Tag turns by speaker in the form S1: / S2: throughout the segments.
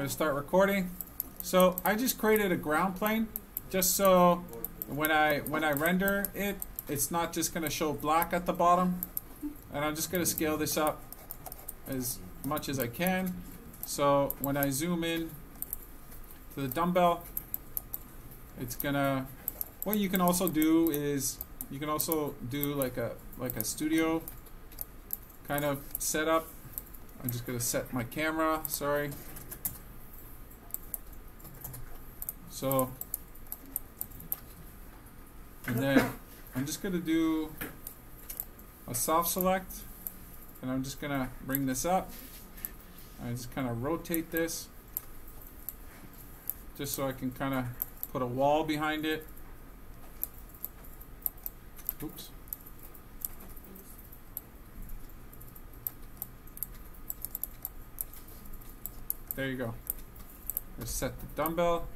S1: going to start recording. So I just created a ground plane just so when I when I render it, it's not just going to show black at the bottom. And I'm just going to scale this up as much as I can. So when I zoom in to the dumbbell, it's gonna. What you can also do is you can also do like a like a studio kind of setup. I'm just gonna set my camera. Sorry. So and then I'm just gonna do a soft select and I'm just gonna bring this up. I just kind of rotate this just so I can kind of put a wall behind it. Oops. There you go. Let's set the dumbbell.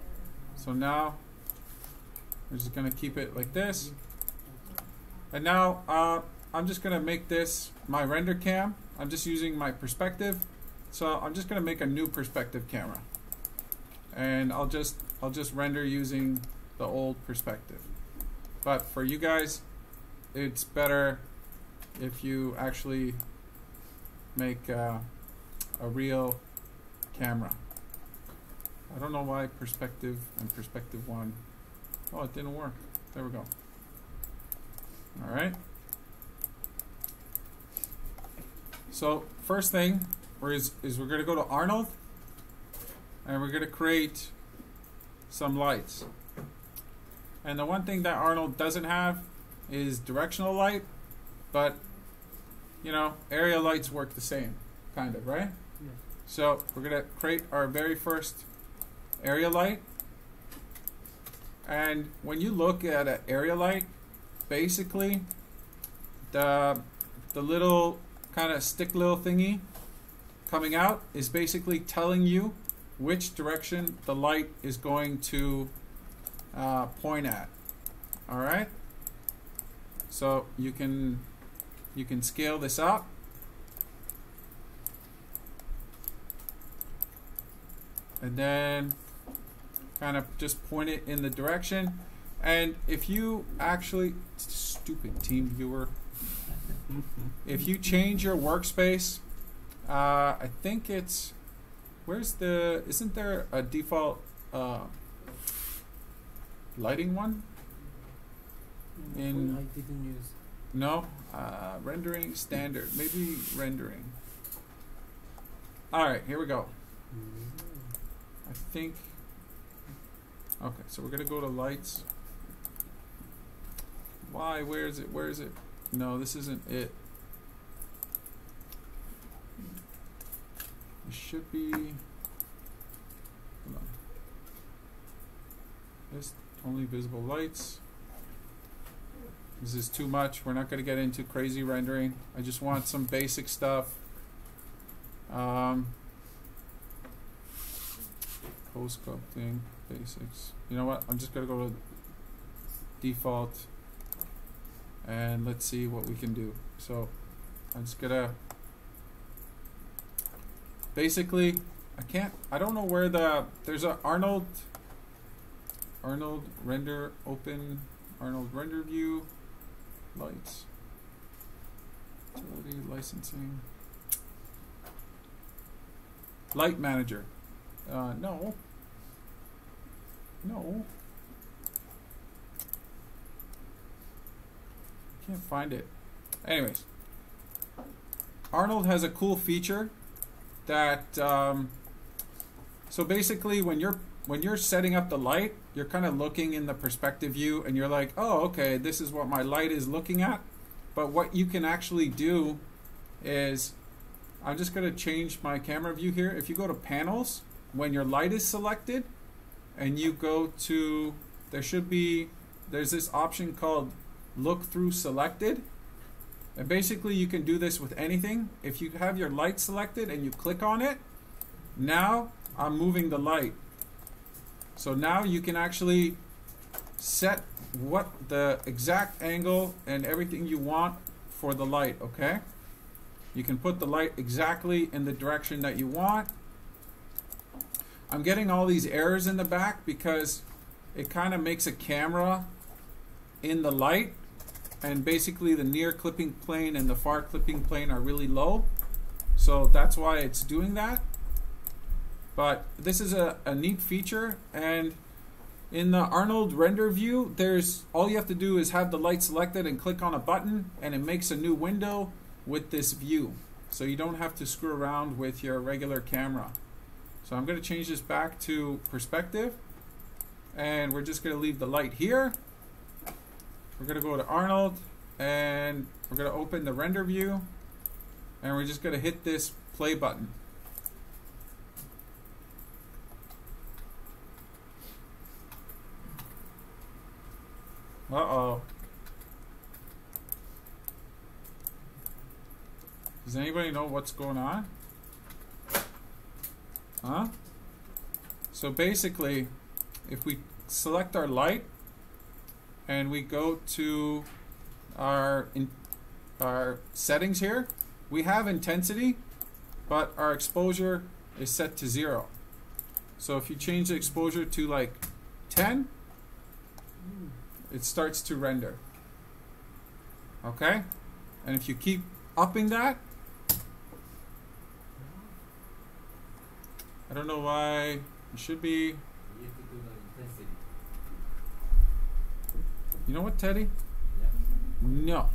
S1: So now we're just gonna keep it like this. And now uh, I'm just gonna make this my render cam. I'm just using my perspective. So I'm just gonna make a new perspective camera. And I'll just I'll just render using the old perspective. But for you guys, it's better if you actually make uh, a real camera. I don't know why perspective and perspective one. Oh, it didn't work. There we go. All right. So first thing is, is we're going to go to Arnold and we're going to create some lights. And the one thing that Arnold doesn't have is directional light, but you know, area lights work the same, kind of, right?
S2: Yeah.
S1: So we're going to create our very first area light. And when you look at an area light, basically the the little kind of stick little thingy coming out is basically telling you which direction the light is going to uh, point at. All right. So you can you can scale this up. And then kind of just point it in the direction. And if you actually, stupid TeamViewer, if you change your workspace, uh, I think it's, where's the, isn't there a default uh, lighting one? In-
S2: I didn't use.
S1: No, uh, rendering standard, maybe rendering. All right, here we go. I think. Okay, so we're gonna go to lights. Why? Where is it? Where is it? No, this isn't it. It should be. Hold on. This only visible lights. This is too much. We're not going to get into crazy rendering. I just want some basic stuff. Um, post sculpting basics. You know what? I'm just to go to default and let's see what we can do. So I'm just to basically I can't I don't know where the there's a Arnold Arnold render open Arnold render view lights utility licensing light manager uh, no no. I can't find it. Anyways. Arnold has a cool feature that um, so basically when you're when you're setting up the light you're kind of looking in the perspective view and you're like oh okay this is what my light is looking at. But what you can actually do is I'm just going to change my camera view here. If you go to panels when your light is selected and you go to there should be there's this option called look through selected and basically you can do this with anything. If you have your light selected and you click on it, now I'm moving the light. So now you can actually set what the exact angle and everything you want for the light, okay? You can put the light exactly in the direction that you want. I'm getting all these errors in the back because it kind of makes a camera in the light and basically the near clipping plane and the far clipping plane are really low. So that's why it's doing that. But this is a, a neat feature and in the Arnold render view there's all you have to do is have the light selected and click on a button and it makes a new window with this view. So you don't have to screw around with your regular camera so I'm going to change this back to perspective and we're just going to leave the light here. We're going to go to Arnold and we're going to open the render view and we're just going to hit this play button. Uh-oh. Does anybody know what's going on? Huh? So basically, if we select our light and we go to our in, our settings here, we have intensity, but our exposure is set to zero. So if you change the exposure to like 10, it starts to render. Okay? And if you keep upping that, I don't know why it should be You know what, Teddy?
S2: Yeah.
S1: No.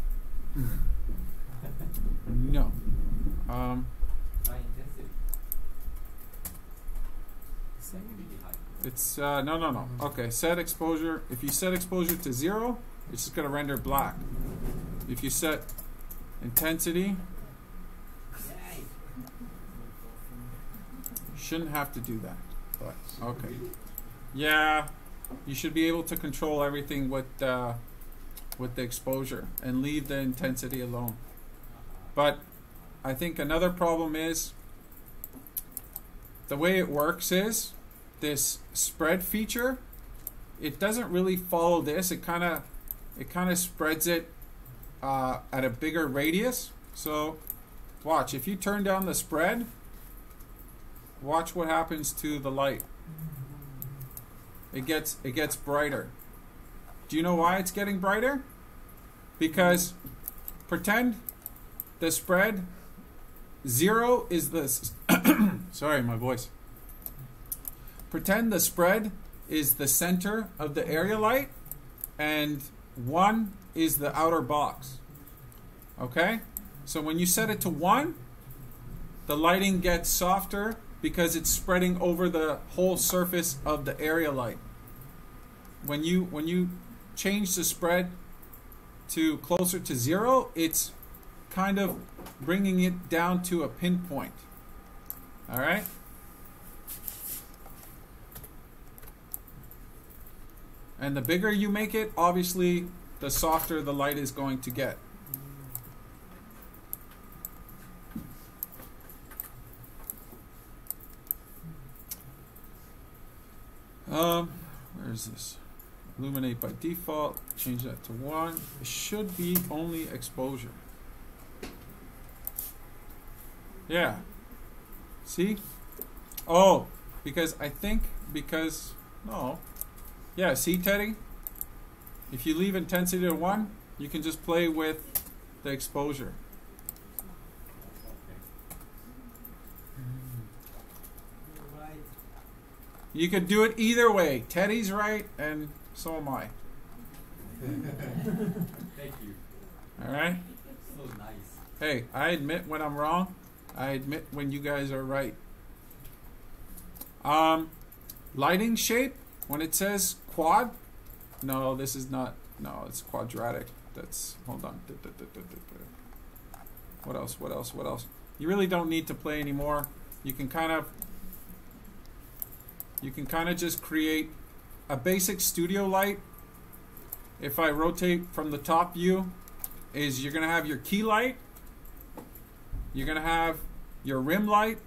S1: no. Um, it's uh, no, no, no. Okay, set exposure. If you set exposure to zero, it's just gonna render black. If you set intensity,
S2: Yay.
S1: you shouldn't have to do that. But okay. Yeah, you should be able to control everything with uh, with the exposure and leave the intensity alone. But I think another problem is the way it works is this spread feature. It doesn't really follow this. It kind of it kind of spreads it uh, at a bigger radius. So watch if you turn down the spread. Watch what happens to the light. It gets it gets brighter. Do you know why it's getting brighter? Because pretend the spread zero is the sorry my voice. Pretend the spread is the center of the area light and one is the outer box. Okay? So when you set it to one, the lighting gets softer because it's spreading over the whole surface of the area light. When you when you change the spread to closer to zero, it's kind of bringing it down to a pinpoint. All right? And the bigger you make it, obviously, the softer the light is going to get. Um, where is this? Illuminate by default. Change that to one. It should be only exposure. Yeah. See? Oh, because I think because no. Yeah, see Teddy? If you leave intensity to one, you can just play with the exposure.
S2: You're right.
S1: You could do it either way. Teddy's right, and so am I.
S2: Thank you.
S1: All right?
S2: So nice.
S1: Hey, I admit when I'm wrong. I admit when you guys are right. Um, lighting shape, when it says quad, no, this is not, no, it's quadratic. That's, hold on. What else, what else, what else? You really don't need to play anymore. You can kind of, you can kind of just create a basic studio light. If I rotate from the top view, is you're going to have your key light, you're going to have your rim light,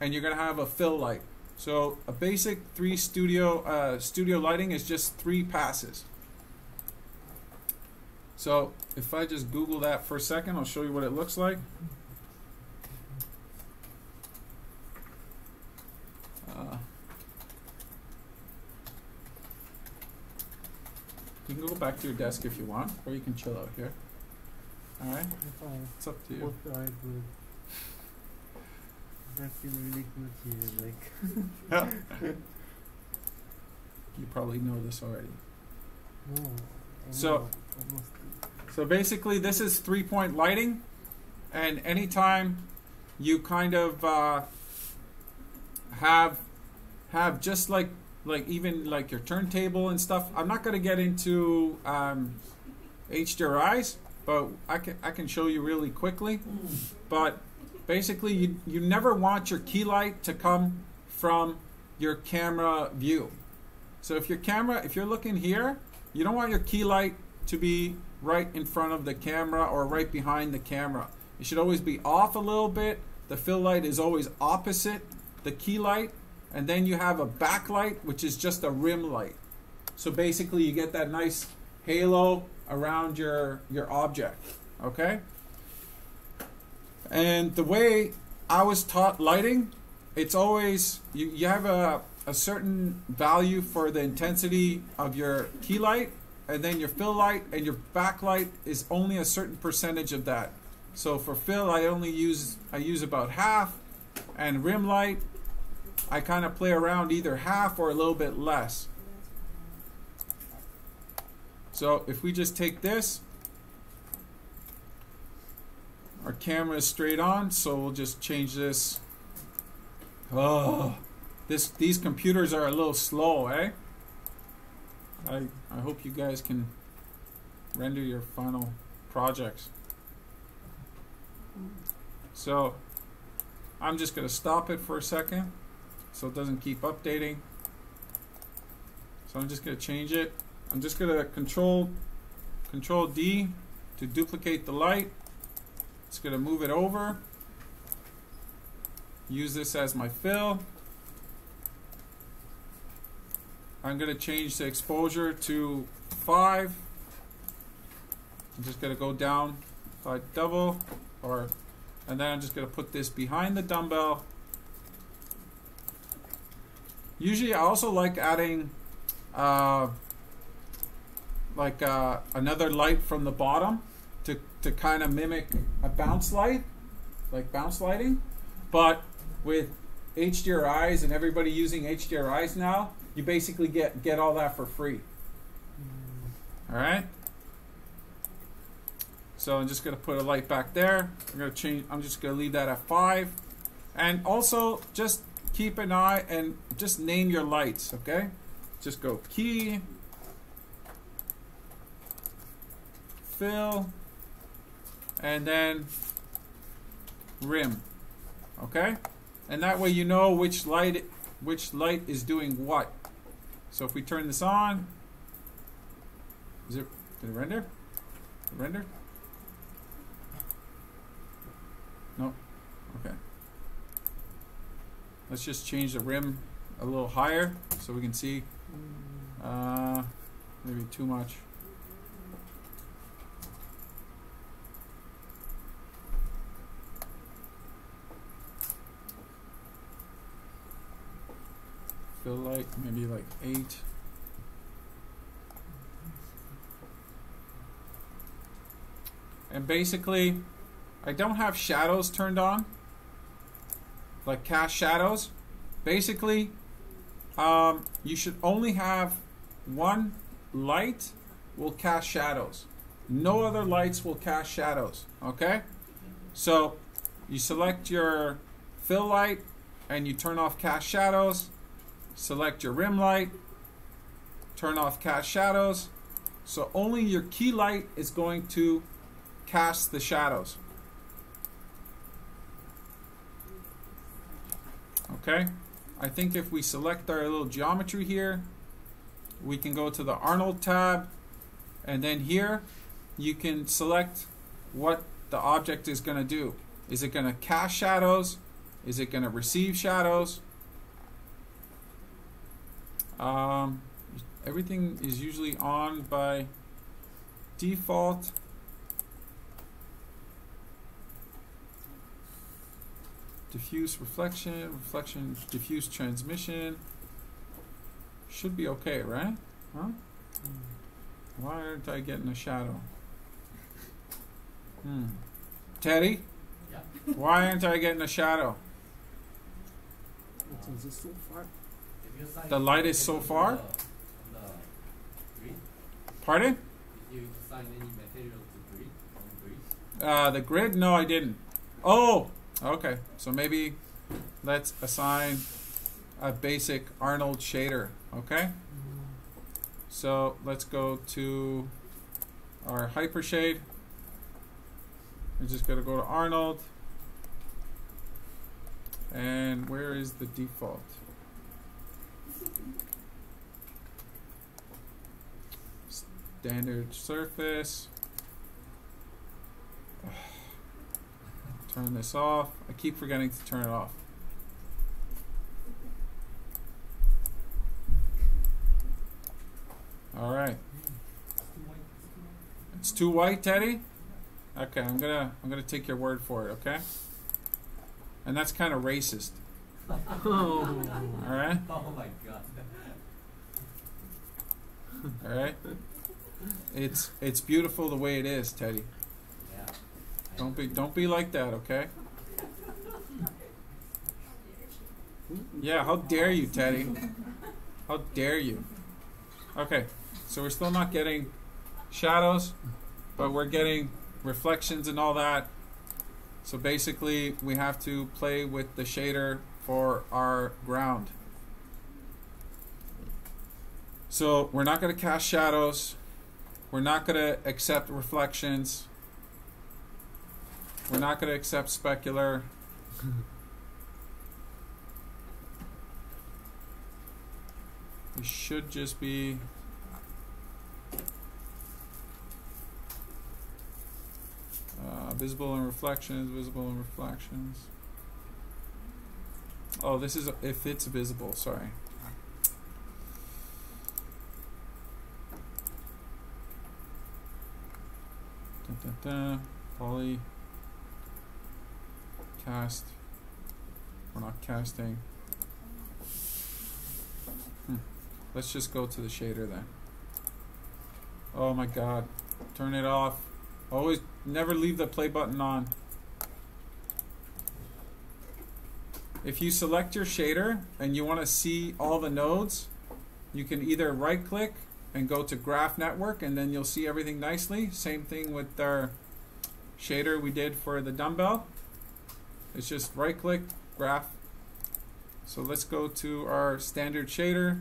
S1: and you're going to have a fill light. So a basic three studio uh, studio lighting is just three passes. So if I just Google that for a second, I'll show you what it looks like. Can go back to your desk if you want, or you can chill out here. All right, it's up to you.
S3: Both are good. I feel really good here. Like, yeah.
S1: You probably know this already.
S3: no. I
S1: So-
S3: know.
S1: So basically, this is three-point lighting, and anytime you kind of uh, have have just like like even like your turntable and stuff. I'm not to get into um, HDRIs, but I can I can show you really quickly. But basically, you you never want your key light to come from your camera view. So if your camera, if you're looking here, you don't want your key light to be right in front of the camera or right behind the camera. It should always be off a little bit. The fill light is always opposite the key light. And then you have a backlight, which is just a rim light. So basically you get that nice halo around your, your object. Okay? And the way I was taught lighting, it's always, you, you have a, a certain value for the intensity of your key light and then your fill light and your backlight is only a certain percentage of that. So for fill, I only use I use about half, and rim light, I kind of play around either half or a little bit less. So if we just take this, our camera is straight on, so we'll just change this. Oh, this these computers are a little slow, eh? I, I hope you guys can render your final projects. So I'm just going to stop it for a second so it doesn't keep updating. So I'm just going to change it. I'm just going to control control D to duplicate the light. It's going to move it over. Use this as my fill. I'm going to change the exposure to 5. I'm just going to go down by double or and then I'm just going to put this behind the dumbbell. Usually I also like adding uh, like uh, another light from the bottom to, to kind of mimic a bounce light, like bounce lighting. But with HDRIs and everybody using HDRIs now, you basically get get all that for free.
S3: Mm,
S1: All right. So I'm just gonna put a light back there. I'm gonna change. I'm just gonna leave that at five, and also just keep an eye and just name your lights. Okay. Just go key, fill, and then rim. Okay. And that way you know which light which light is doing what. So if we turn this on, is it did it render? It render? No. Okay. Let's just change the rim a little higher so we can see. Uh, maybe too much. Feel like maybe like eight. And basically, I don't have shadows turned on, like cast shadows. Basically, um, you should only have one light will cast shadows. No other lights will cast shadows. Okay? So you select your fill light and you turn off cast shadows. Select your rim light, turn off cast shadows. So only your key light is going to cast the shadows. Okay? I think if we select our little geometry here, we can go to the Arnold tab, and then here you can select what the object is going to do. Is it going to cast shadows? Is it going to receive shadows? Um, everything is usually on by default. Diffuse reflection, reflection, diffuse transmission. Should be okay, right? Huh?
S3: mm.
S1: Why aren't I getting a shadow? Hmm. Teddy,
S2: Yeah.
S1: why aren't I getting a shadow?
S3: It is so far.
S2: If you assign
S1: The light is
S2: anything
S1: so
S2: on
S1: far?
S2: the- on the
S1: Pardon?
S2: Did you assign any material to grid on grid?
S1: Uh, the grid? No, I didn't. Oh, okay. So maybe let's assign a basic Arnold shader. Okay. So let's go to our hypershade. We're just gonna go to Arnold. And where is the default? Standard surface. Turn this off. I keep forgetting to turn it off. All right.
S2: It's too white. It's too white.
S1: It's too white, Teddy. Okay, I'm gonna I'm gonna take your word for it. Okay. And that's kind of racist.
S3: Oh.
S1: All right.
S2: Oh my god.
S1: All right. It's it's beautiful the way it is, Teddy. Don't be don't be like that, okay? Yeah, how dare you, Teddy? How dare you? Okay, so we're still not getting shadows, but we're getting reflections and all that. So basically, we have to play with the shader for our ground. So we're not going to cast shadows. We're not going to accept reflections. We're not going to accept specular. It should just be. Uh, visible and reflections, visible and reflections. Oh, this is if it's visible. Sorry. Dun, dun, dun. Poly. Cast. We're not casting. Hmm. Let's just go to the shader then. Oh my god. Turn it off. Always never leave the play button on. If you select your shader and you want to see all the nodes, you can either right click and go to graph network and then you'll see everything nicely. Same thing with our shader we did for the dumbbell. It's just right click, graph. So let's go to our standard shader.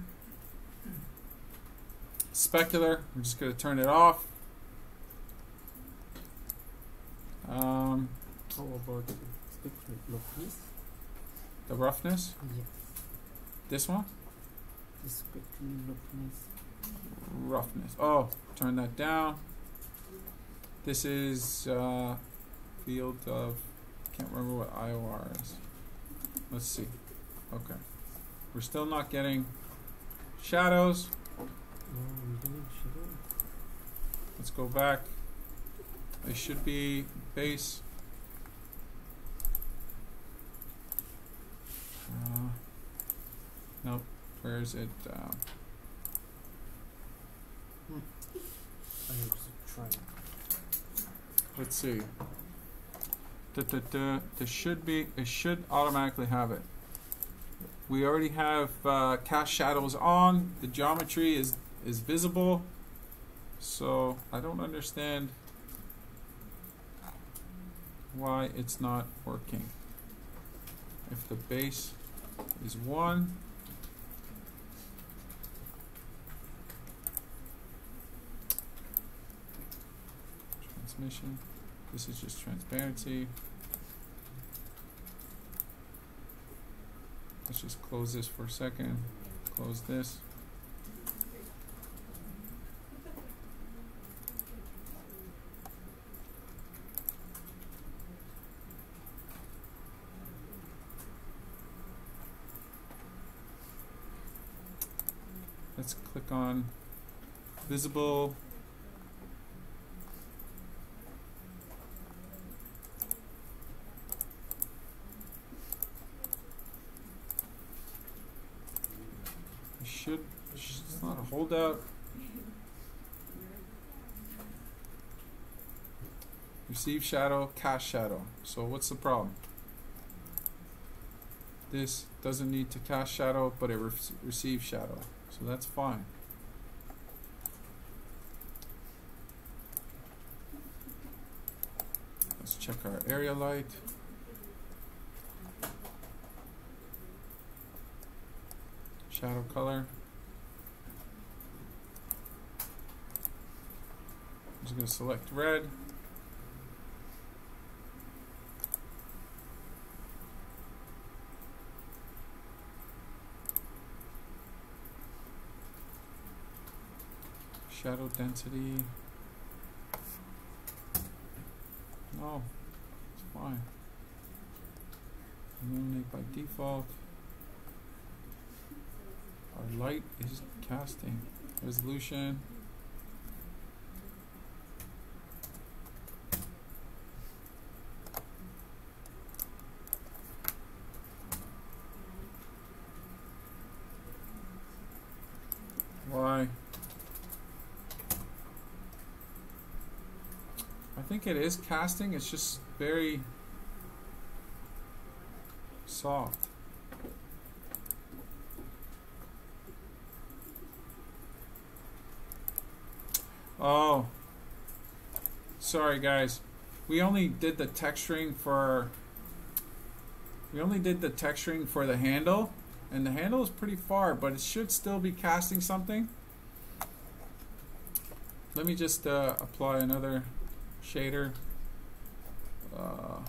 S1: Specular, I'm just going to turn it off. Um,
S3: How about the roughness?
S1: the roughness,
S3: Yes.
S1: this one,
S3: The roughness.
S1: roughness. Oh, turn that down. This is uh, field of, can't remember what IOR is. Let's see. Okay. We're still not getting shadows.
S3: We didn't shadow.
S1: Let's go back. It should be base. Uh, nope. Where is it? Um,
S3: I have to try.
S1: let's see. Da, should be. It should automatically have it. We already have uh, cast shadows on. The geometry is is visible. So I don't understand why it's not working. If the base is one. Transmission. This is just transparency. Let's just close this for a second. Close this. Let's click on visible. sold out. Receive shadow, cast shadow. So what's the problem? This doesn't need to cast shadow, but it re receives shadow. So that's fine. Let's check our area light. Shadow color. Going to select red. Shadow density. No, it's fine. Illuminate by default. Our light is casting. Resolution. Why? I think it is casting, it's just very soft. Oh. Sorry guys. We only did the texturing for we only did the texturing for the handle and the handle is pretty far but it should still be casting something. Let me just uh, apply another shader. Uh,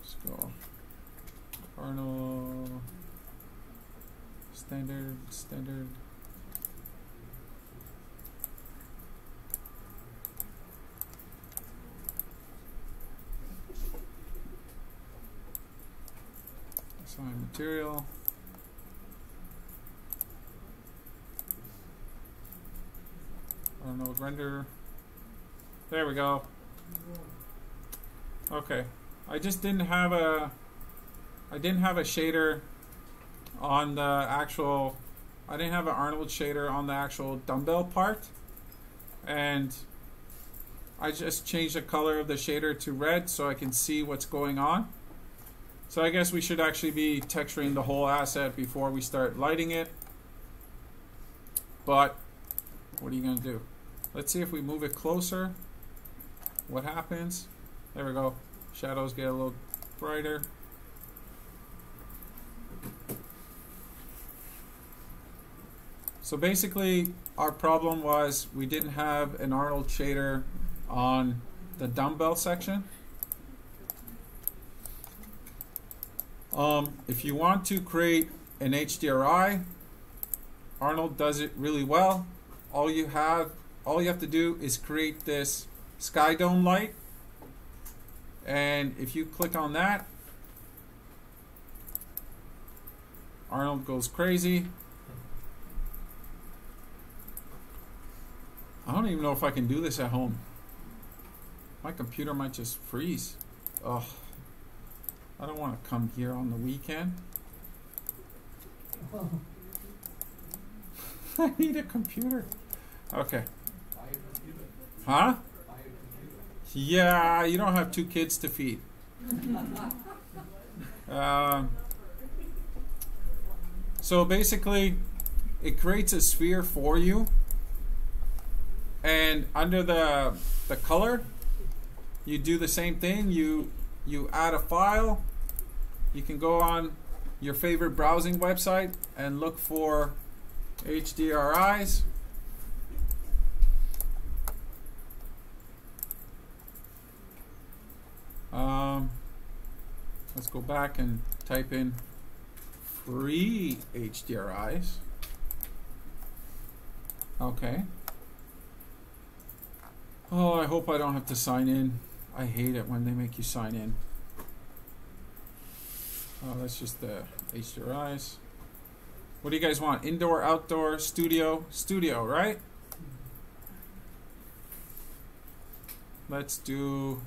S1: let's go. Arnold. Standard, standard. Assign material. Arnold render. There we go. Okay. I just didn't have a I didn't have a shader on the actual I didn't have an Arnold shader on the actual dumbbell part and I just changed the color of the shader to red so I can see what's going on. So I guess we should actually be texturing the whole asset before we start lighting it. But what are you going to do? Let's see if we move it closer. What happens? There we go. Shadows get a little brighter. So basically, our problem was we didn't have an Arnold shader on the dumbbell section. Um, if you want to create an HDRI, Arnold does it really well. All you have, all you have to do is create this sky dome light, and if you click on that, Arnold goes crazy. I don't even know if I can do this at home. My computer might just freeze. Ugh. I don't want to come here on the weekend. Oh. I need a computer. Okay.
S2: Buy a computer.
S1: Huh?
S2: Buy a computer.
S1: Yeah, you don't have two kids to feed. Um, so basically, it creates a sphere for you, and under the the color, you do the same thing. You you add a file. You can go on your favorite browsing website and look for HDRIs. Um, let's go back and type in free HDRIs. Okay. Oh, I hope I don't have to sign in. I hate it when they make you sign in. Oh, that's just the HDRIs. What do you guys want? Indoor, outdoor, studio? Studio, right? Let's do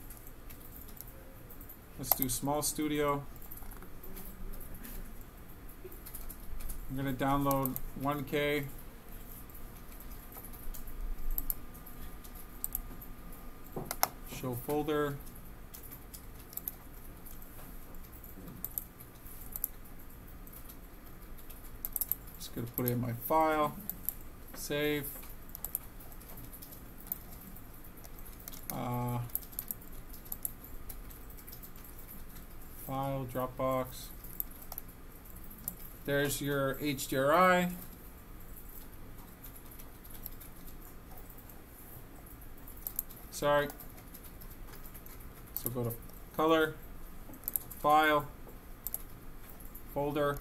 S1: Let's do small studio. I'm gonna download 1K. Show folder. Just gonna put in my file. Save. Uh, file, Dropbox. There's your HDRI. Sorry. So go to color, file, folder,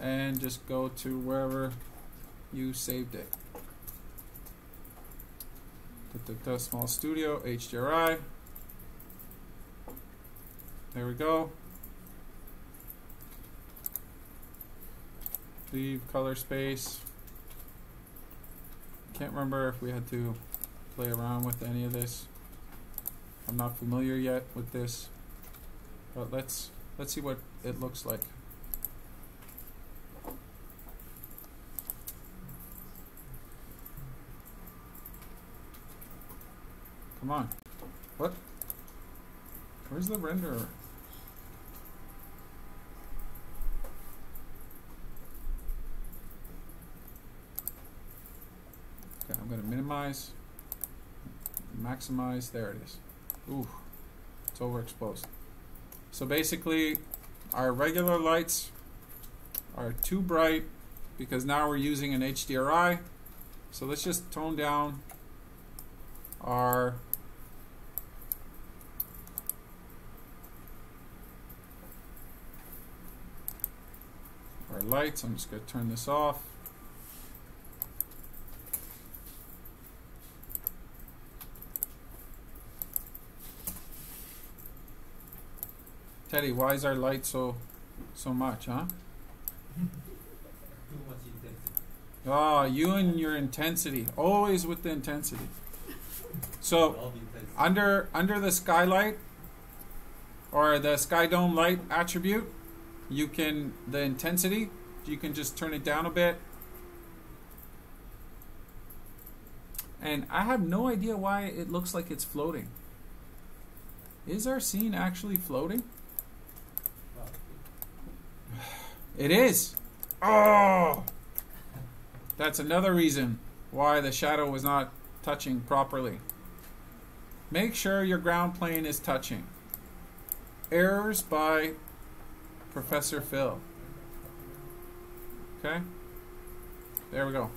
S1: and just go to wherever you saved it. Da, small studio, HDRI. There we go. Leave color space. Can't remember if we had to play around with any of this. I'm not familiar yet with this. But let's let's see what it looks like. Come on. What? Where's the renderer? I'm going to minimize, maximize. There it is. Ooh, it's overexposed. So basically, our regular lights are too bright because now we're using an HDRI. So let's just tone down our our lights. I'm just going to turn this off. Teddy, why is our light so so much, huh?
S2: Too much intensity.
S1: Ah, you and your intensity, always with the intensity. So
S2: intensity.
S1: under under the skylight or the sky dome light attribute, you can the intensity, you can just turn it down a bit. And I have no idea why it looks like it's floating. Is our scene actually floating?
S2: Well,
S1: It is. Oh, that's another reason why the shadow was not touching properly. Make sure your ground plane is touching. Errors by Professor Phil. Okay? There we go.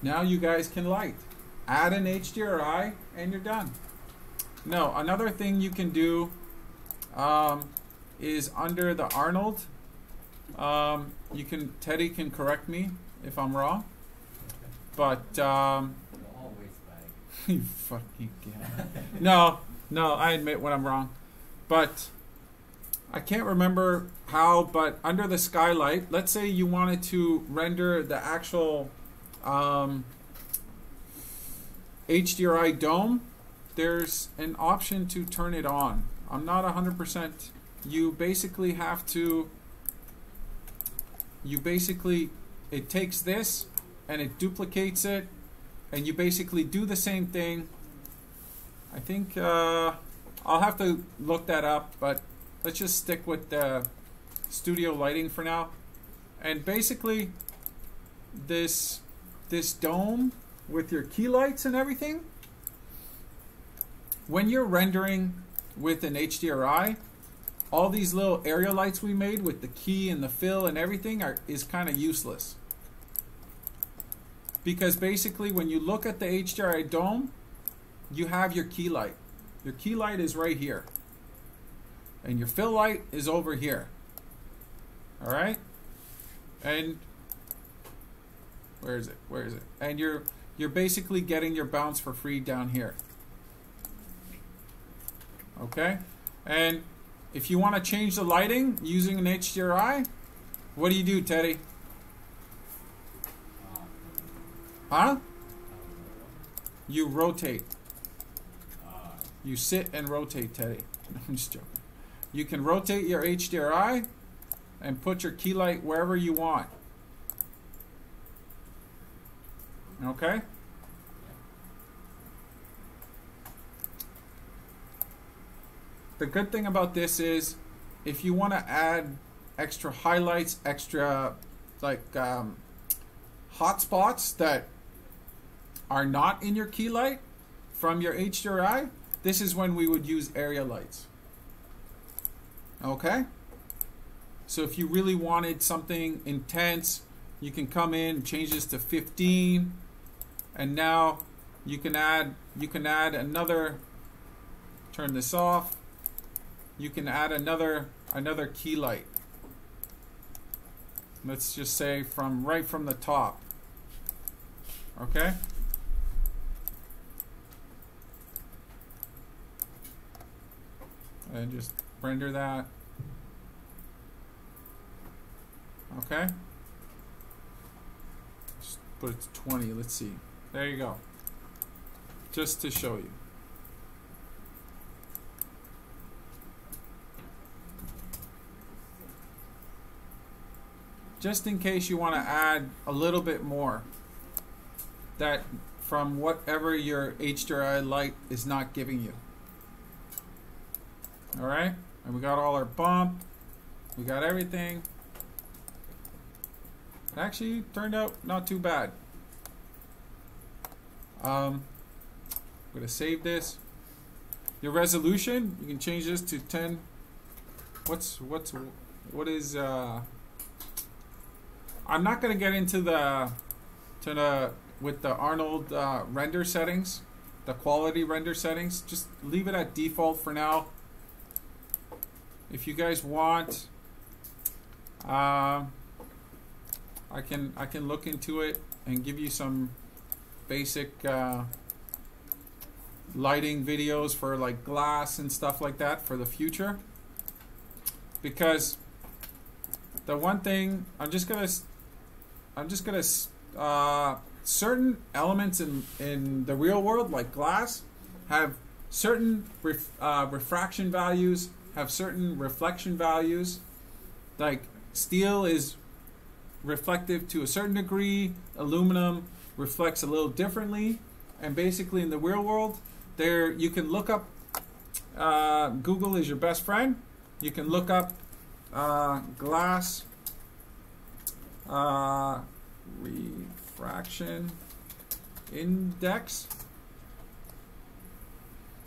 S1: Now you guys can light. Add an HDRI and you're done. No, another thing you can do um, is under the Arnold. Um, you can Teddy can correct me if I'm wrong, but um,
S2: you're always right.
S1: you fucking yeah. no, no, I admit when I'm wrong, but I can't remember how. But under the skylight, let's say you wanted to render the actual um, HDRI dome. There's an option to turn it on. I'm not 100%. You basically have to. You basically, it takes this and it duplicates it, and you basically do the same thing. I think uh, I'll have to look that up, but let's just stick with the studio lighting for now. And basically, this this dome with your key lights and everything. When you're rendering with an HDRI, all these little area lights we made with the key and the fill and everything are is kind of useless. Because basically when you look at the HDRI dome, you have your key light. Your key light is right here. And your fill light is over here. All right? And where is it? Where is it? And you're you're basically getting your bounce for free down here. Okay? And if you want to change the lighting using an HDRI, what do you do, Teddy? Huh? You rotate. You sit and rotate, Teddy. I'm just joking. You can rotate your HDRI, and put your key light wherever you want. Okay? The good thing about this is if you want to add extra highlights, extra like um, hotspots that are not in your key light from your HDRI, this is when we would use area lights. Okay? So if you really wanted something intense, you can come in and change this to 15 and now you can add you can add another turn this off. You can add another another key light. Let's just say from right from the top. Okay? And just render that. Okay? Just put it to 20. Let's see. There you go. Just to show you. Just in case you want to add a little bit more that from whatever your HDRI light is not giving you. Alright? And we got all our bump. We got everything. It actually turned out not too bad. Um, I'm to save this. Your resolution, you can change this to 10. What's, what's, what is, uh, I'm not going to get into the, to the, with the Arnold uh, render settings, the quality render settings. Just leave it at default for now. If you guys want, uh, I can I can look into it and give you some basic uh, lighting videos for like glass and stuff like that for the future. Because the one thing I'm just gonna I'm just gonna uh, certain elements in in the real world like glass have certain ref, uh, refraction values have certain reflection values like steel is reflective to a certain degree. Aluminum reflects a little differently. And basically, in the real world, there you can look up. Uh, Google is your best friend. You can look up uh, glass uh, refraction index,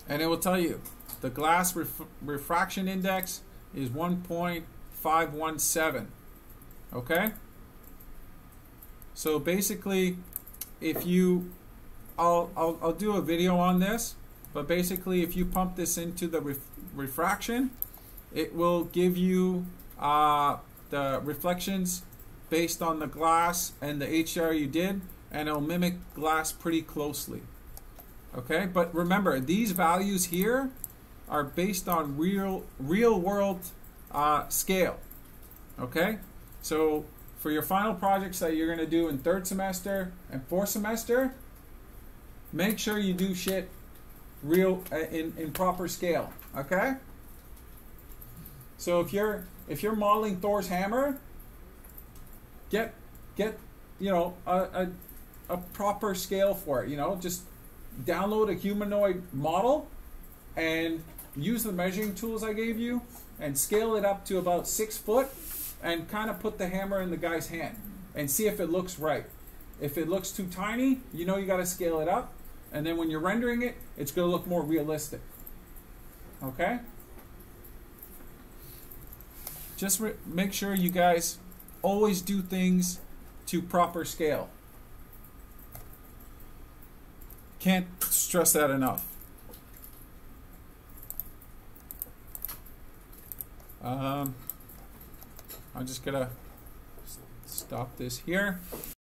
S1: and it will tell you the glass ref refraction index is 1.517. Okay. So basically, if you, I'll, I'll, I'll do a video on this, but basically if you pump this into the ref refraction, it will give you uh, the reflections based on the glass and the HDR you did, and it'll mimic glass pretty closely. Okay, but remember, these values here are based on real, real world uh, scale. Okay, so for your final projects that you're to do in third semester and fourth semester, make sure you do shit real uh, in, in proper scale. Okay? So if you're if you're modeling Thor's hammer, get get you know a, a, a proper scale for it. You know, just download a humanoid model and use the measuring tools I gave you and scale it up to about six foot and kind of put the hammer in the guy's hand and see if it looks right. If it looks too tiny, you know you got to scale it up. And then when you're rendering it, it's going to look more realistic. Okay? Just make sure you guys always do things to proper scale. Can't stress that enough. Um, I'm just gonna stop this here.